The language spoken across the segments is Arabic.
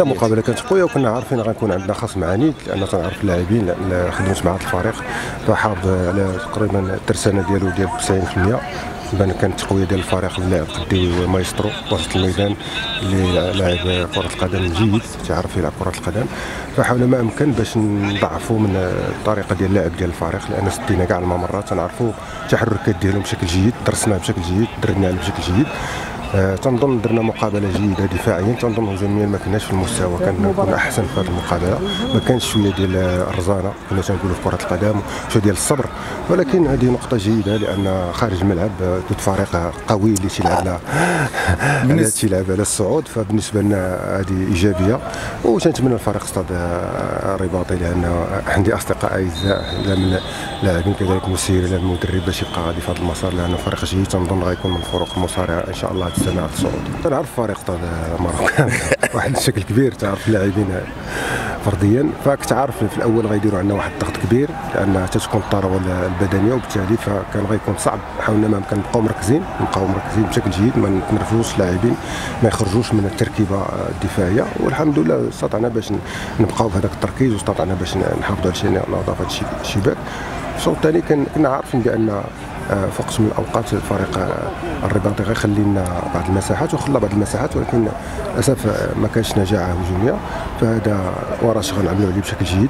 لا مقابله كانت قويه وكنا عارفين غنكون عندنا خصم عنيد لأن تنعرف اللاعبين لأن خدمت مع الفريق. فحافظ على تقريبا الترسانة ديالو ديال 90% بان كانت قوية ديال الفريق اللاعب قدي مايسترو وسط الميدان اللي لاعب كرة القدم جيد تعرف يلعب كرة القدم. فحاولنا ما أمكن باش نضعفوا من الطريقة ديال اللعب ديال الفريق لأن سدينا كاع الممرات. تنعرفوا التحركات ديالهم بشكل جيد درسناه بشكل جيد دربنا عليه بشكل جيد. تنظن درنا مقابلة جيدة دفاعيا تنظن هجوميا ما كناش في المستوى. كان كنا أحسن في هذه المقابلة. ما كانش شوية ديال الرزانة كنا تنقولوا في كرة القدم شوية ديال الصبر. ولكن هذه نقطة جيدة لأن خارج الملعب ضد فريق قوي اللي تيلعب على تيلعب على الصعود. فبالنسبة لنا هذه إيجابية. وتنتمنى الفريق استاد الرباطي لأن عندي اصدقاء اعزاء من لاعبين كذلك مسير المدرب باش يبقى غادي في هذا المسار. لأنه فريق جيد تنظن غيكون من الفرق المصارعه إن شاء الله. السنة على الصعود تنعرف فريق مروكان واحد الشكل كبير تعرف اللاعبين فرديا. فكتعرف في الأول غيديروا عندنا واحد الضغط كبير لأن تتكون الثروه البدنية وبالتالي فكان غيكون صعب. حاولنا ما امكن نبقاو مركزين نبقاو مركزين بشكل جيد ما نتنرفزوش اللاعبين ما يخرجوش من التركيبة الدفاعية. والحمد لله استطعنا باش نبقاو في هذاك التركيز واستطعنا باش نحافظوا على شيء نظافه الشباك الشوط الثاني كنا عارفين بأن في وقت من الأوقات الفريق الرباطي غيخلي لنا بعض المساحات وخلى بعض المساحات ولكن للأسف ما كانش نجاعه هجوميه فهذا ورش غنعملوا عليه بشكل جيد.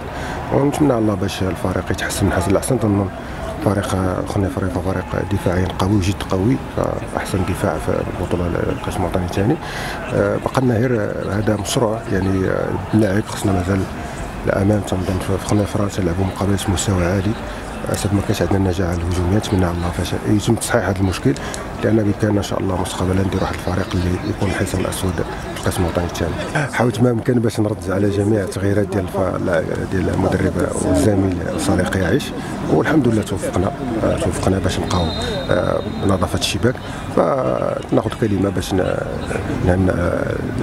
ونتمنى الله باش الفريق يتحسن من حسن الأحسن. تنظن فريق خلينا فريق فريق دفاعيا قوي جد قوي احسن دفاع في البطوله القسم الوطني الثاني. بقى لنا غير هذا مشروع يعني اللاعب خصنا مازال الامام تنظن في خلينا فرنسا لعبوا مقابلات مستوى عالي. للأسف ما كانش عندنا النجاح الهجوميه نتمنى الله فاش يتم تصحيح هذا المشكل لأن بامكاننا إن شاء الله مستقبلا ندير واحد الفريق اللي يكون الحصان الاسود في القسم الوطني الثاني. حاولت ما إمكن باش نرد على جميع التغييرات ديال ديال المدرب والزميل صالح يعيش والحمد لله توفقنا توفقنا باش نبقاو آه، نظافة الشباك. فناخذ كلمة باش نعم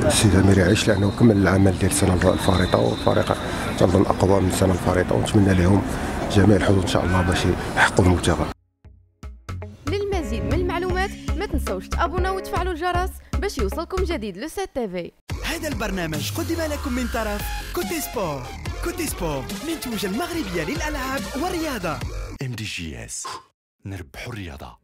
السيد أمير يعيش لأنه كمل العمل ديال السنة الفارطة والفريق تنظن أقوى من السنة الفارطة ونتمنى لهم جميع الحظوظ إن شاء الله باش يحققوا المبتغى. للمزيد من المعلومات ما تنسوش تابوناو وتفعلوا الجرس باش يوصلكم جديد Le Site TV هذا البرنامج قدم لكم من طرف Côté Sport. Côté Sport منتوجة المغربية للألعاب والرياضة. MDJS نربحوا الرياضة.